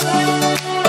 Música